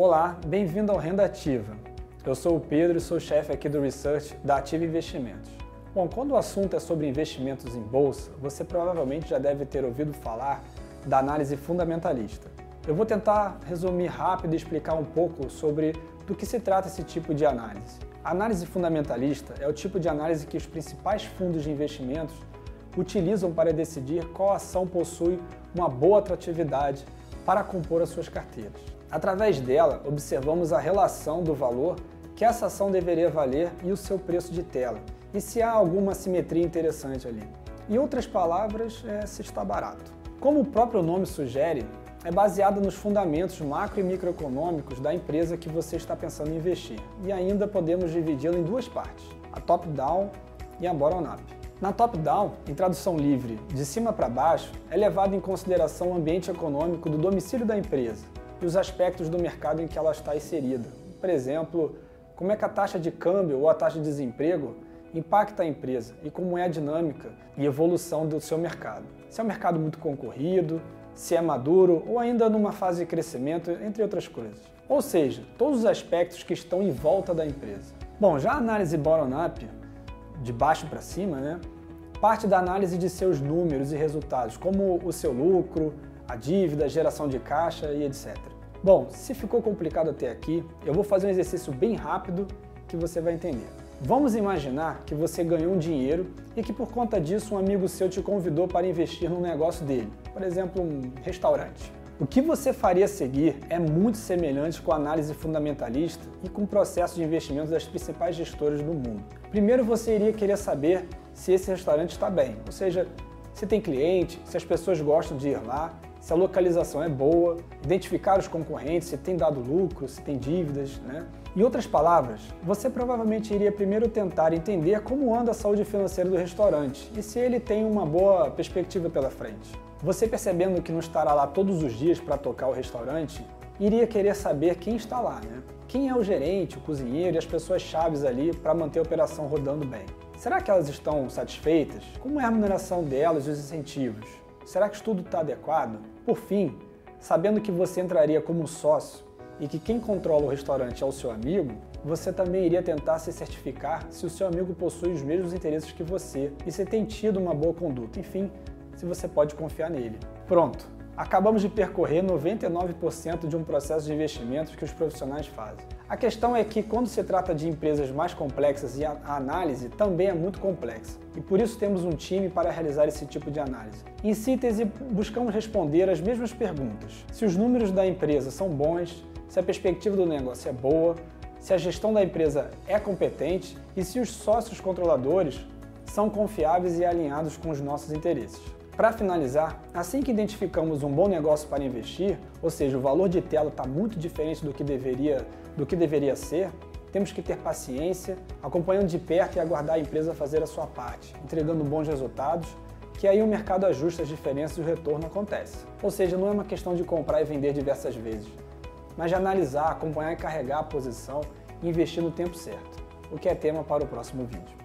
Olá, bem-vindo ao Renda Ativa. Eu sou o Pedro e sou chefe aqui do Research da Ativa Investimentos. Bom, quando o assunto é sobre investimentos em bolsa, você provavelmente já deve ter ouvido falar da análise fundamentalista. Eu vou tentar resumir rápido e explicar um pouco sobre do que se trata esse tipo de análise. A análise fundamentalista é o tipo de análise que os principais fundos de investimentos utilizam para decidir qual ação possui uma boa atratividade para compor as suas carteiras. Através dela, observamos a relação do valor que essa ação deveria valer e o seu preço de tela, e se há alguma simetria interessante ali. Em outras palavras, é, se está barato. Como o próprio nome sugere, é baseada nos fundamentos macro e microeconômicos da empresa que você está pensando em investir. E ainda podemos dividi-la em duas partes, a top-down e a bottom-up. Na top-down, em tradução livre, de cima para baixo, é levado em consideração o ambiente econômico do domicílio da empresa, e os aspectos do mercado em que ela está inserida. Por exemplo, como é que a taxa de câmbio ou a taxa de desemprego impacta a empresa e como é a dinâmica e evolução do seu mercado. Se é um mercado muito concorrido, se é maduro ou ainda numa fase de crescimento, entre outras coisas. Ou seja, todos os aspectos que estão em volta da empresa. Bom, já a análise bottom-up, de baixo para cima, né, parte da análise de seus números e resultados, como o seu lucro, a dívida, geração de caixa e etc. Bom, se ficou complicado até aqui, eu vou fazer um exercício bem rápido que você vai entender. Vamos imaginar que você ganhou um dinheiro e que por conta disso um amigo seu te convidou para investir no negócio dele, por exemplo, um restaurante. O que você faria a seguir é muito semelhante com a análise fundamentalista e com o processo de investimento das principais gestoras do mundo. Primeiro você iria querer saber se esse restaurante está bem, ou seja, se tem cliente, se as pessoas gostam de ir lá, se a localização é boa, identificar os concorrentes, se tem dado lucro, se tem dívidas, né? Em outras palavras, você provavelmente iria primeiro tentar entender como anda a saúde financeira do restaurante e se ele tem uma boa perspectiva pela frente. Você percebendo que não estará lá todos os dias para tocar o restaurante, iria querer saber quem está lá, né? Quem é o gerente, o cozinheiro e as pessoas chaves ali para manter a operação rodando bem. Será que elas estão satisfeitas? Como é a remuneração delas e os incentivos? Será que tudo está adequado? Por fim, sabendo que você entraria como sócio e que quem controla o restaurante é o seu amigo, você também iria tentar se certificar se o seu amigo possui os mesmos interesses que você e se tem tido uma boa conduta. Enfim, se você pode confiar nele. Pronto, acabamos de percorrer 99% de um processo de investimentos que os profissionais fazem. A questão é que, quando se trata de empresas mais complexas e a análise também é muito complexa, e por isso temos um time para realizar esse tipo de análise. Em síntese, buscamos responder as mesmas perguntas: se os números da empresa são bons, se a perspectiva do negócio é boa, se a gestão da empresa é competente e se os sócios controladores são confiáveis e alinhados com os nossos interesses. Para finalizar, assim que identificamos um bom negócio para investir, ou seja, o valor de tela está muito diferente do que, deveria, do que deveria ser, temos que ter paciência, acompanhando de perto e aguardar a empresa fazer a sua parte, entregando bons resultados, que aí o mercado ajusta as diferenças e o retorno acontece. Ou seja, não é uma questão de comprar e vender diversas vezes, mas de analisar, acompanhar e carregar a posição e investir no tempo certo, o que é tema para o próximo vídeo.